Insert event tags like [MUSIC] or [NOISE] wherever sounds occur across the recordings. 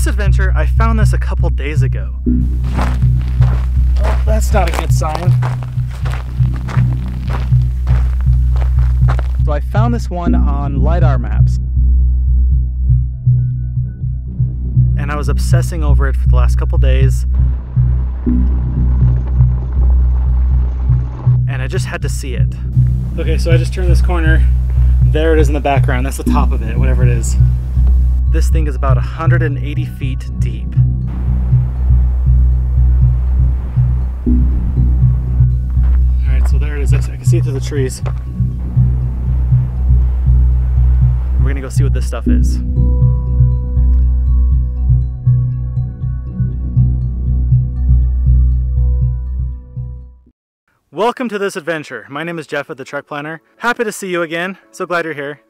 this adventure, I found this a couple days ago. Oh, that's not a good sign. So I found this one on LiDAR maps. And I was obsessing over it for the last couple days. And I just had to see it. Okay, so I just turned this corner. There it is in the background. That's the top of it, whatever it is. This thing is about 180 feet deep. All right, so there it is. I can see it through the trees. We're gonna go see what this stuff is. Welcome to this adventure. My name is Jeff at the Trek Planner. Happy to see you again. So glad you're here.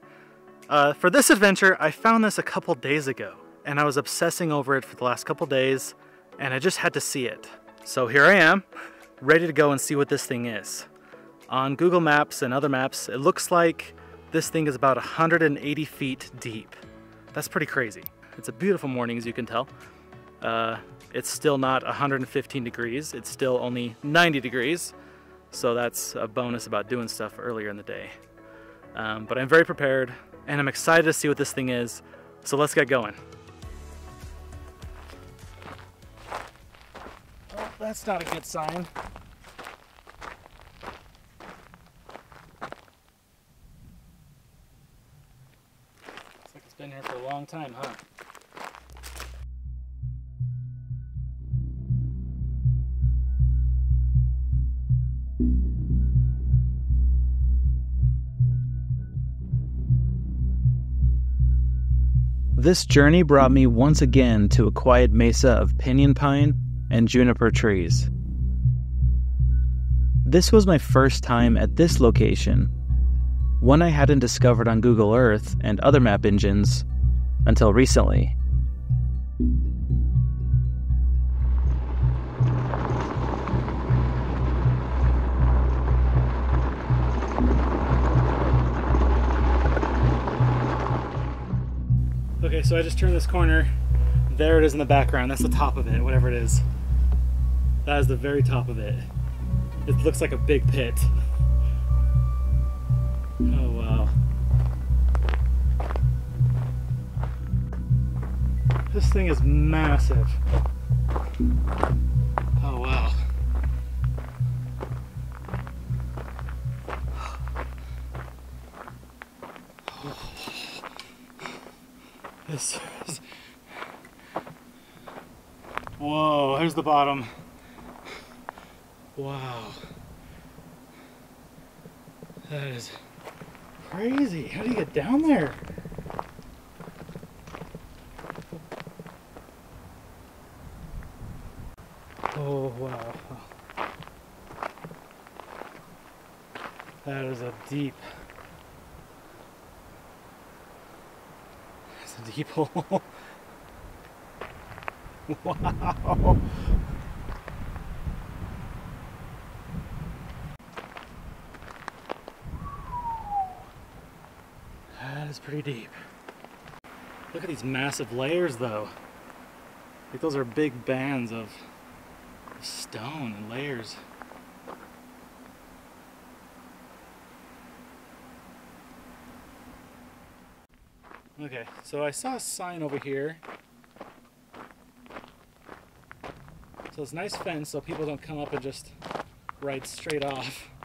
Uh, for this adventure, I found this a couple days ago, and I was obsessing over it for the last couple days, and I just had to see it. So here I am, ready to go and see what this thing is. On Google Maps and other maps, it looks like this thing is about 180 feet deep. That's pretty crazy. It's a beautiful morning, as you can tell. Uh, it's still not 115 degrees, it's still only 90 degrees, so that's a bonus about doing stuff earlier in the day. Um, but I'm very prepared and I'm excited to see what this thing is. So let's get going. Oh, that's not a good sign. Looks like it's been here for a long time, huh? This journey brought me once again to a quiet mesa of pinyon pine and juniper trees. This was my first time at this location, one I hadn't discovered on Google Earth and other map engines until recently. Okay, so I just turned this corner. There it is in the background. That's the top of it, whatever it is. That is the very top of it. It looks like a big pit. Oh, wow. This thing is massive. There's the bottom. Wow. That is crazy. How do you get down there? Oh, wow. That is a deep It's a deep [LAUGHS] hole. [LAUGHS] wow. That is pretty deep. Look at these massive layers though. Like those are big bands of stone and layers. Okay, so I saw a sign over here. So it's nice fence so people don't come up and just ride straight off. [LAUGHS]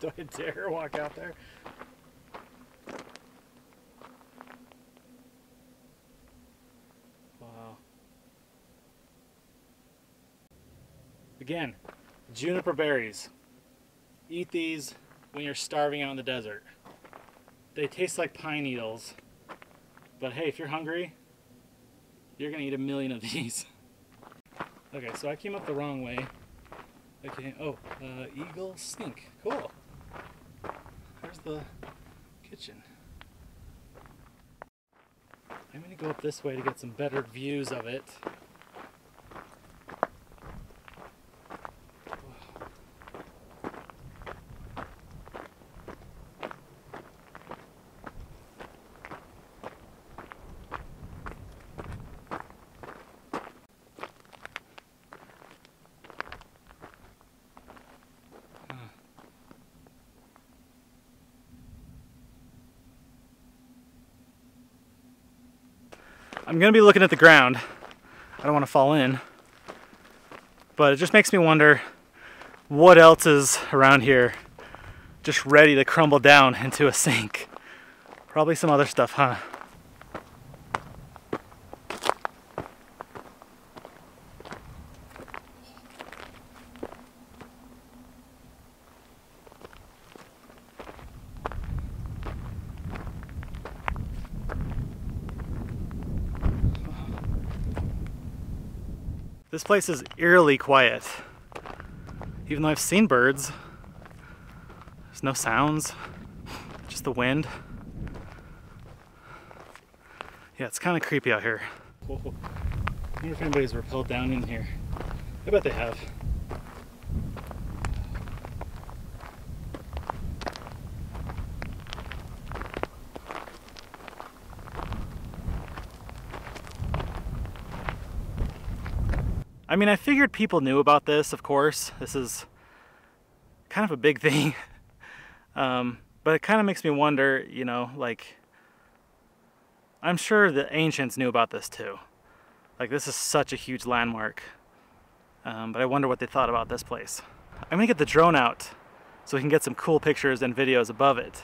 Do I dare walk out there? Wow. Again, juniper berries. Eat these when you're starving out in the desert. They taste like pine needles. But hey, if you're hungry, you're gonna eat a million of [LAUGHS] these. Okay, so I came up the wrong way. Okay, oh, uh, eagle skink. Cool. there's the kitchen. I'm gonna go up this way to get some better views of it. I'm gonna be looking at the ground. I don't want to fall in. But it just makes me wonder what else is around here just ready to crumble down [LAUGHS] into a sink. Probably some other stuff, huh? This place is eerily quiet. Even though I've seen birds, there's no sounds, just the wind. Yeah, it's kind of creepy out here. Whoa. I wonder if anybody's rappelled down in here. I bet they have. Mean, I figured people knew about this, of course. This is kind of a big [LAUGHS] thing. um, but it kind of makes me wonder, you know, like, I'm sure the ancients knew about this too. Like, this is such a huge landmark. Um, but I wonder what they thought about this place. I'm gonna get the drone out so we can get some cool pictures and videos above it.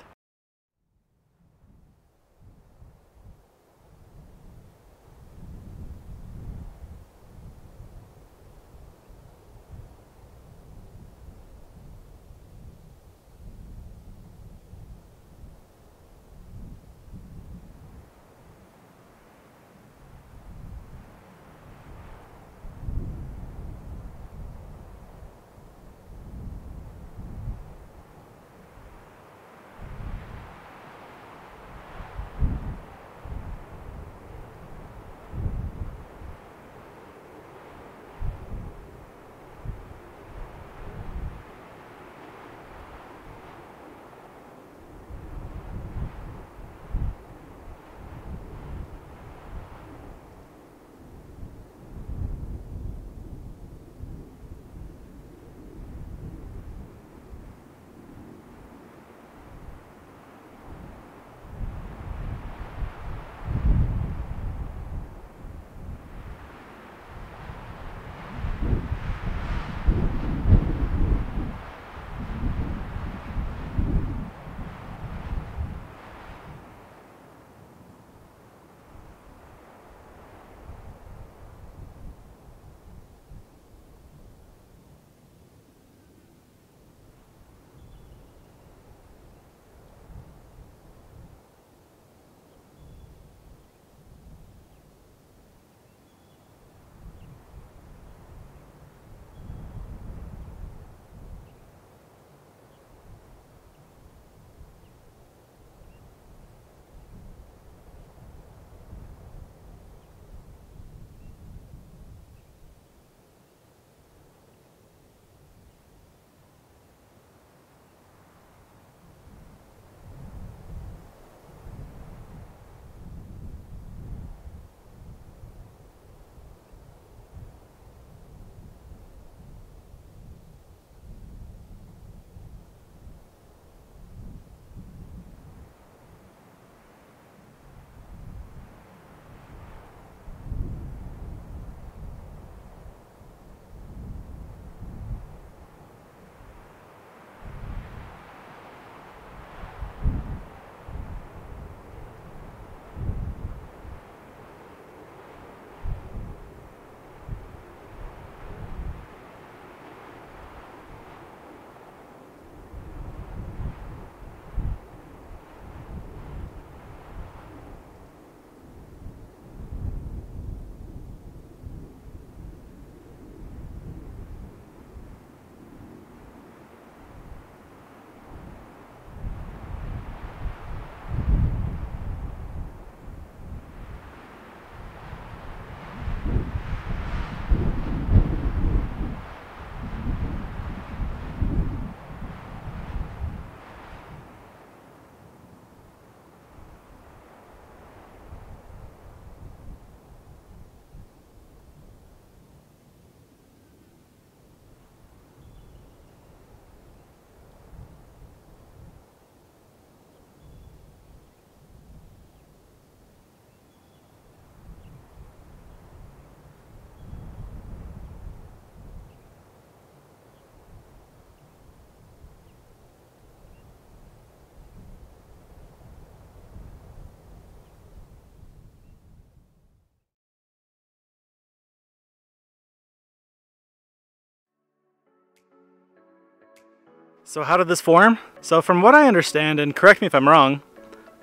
So how did this form? So from what I understand, and correct me if I'm wrong,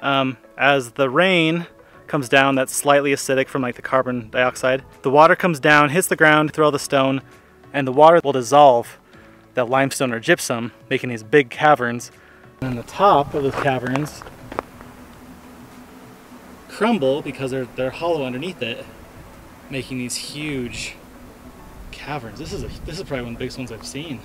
um, as the rain comes down that's slightly acidic from like the carbon dioxide, the water comes down, hits the ground through all the stone, and the water will dissolve that limestone or gypsum, making these big caverns. And the top of those caverns crumble because they're, they're hollow underneath it, making these huge caverns. This is, a, this is probably one of the biggest ones I've seen.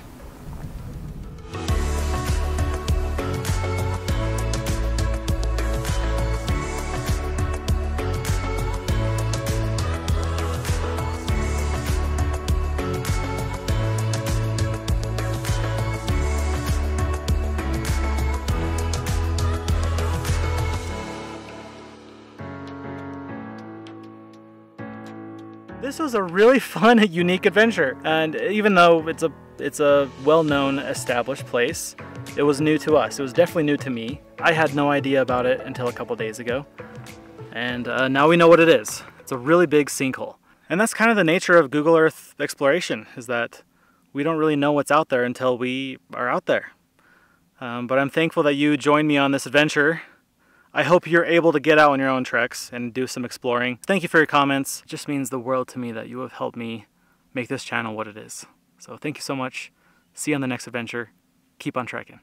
This was a really [LAUGHS] fun, unique adventure. And even though it's a it's a well-known established place, it was new to us. It was definitely new to me. I had no idea about it until a couple days ago. And uh, now we know what it is. It's a really big sinkhole. And that's kind of the nature of Google Earth exploration, is that we don't really know what's out there until we are out there. Um, but I'm thankful that you joined me on this adventure I hope you're able to get out on your own treks and do some exploring. Thank you for your comments. It just means the world to me that you have helped me make this channel what it is. So thank you so much. See you on the next adventure. Keep on trekking.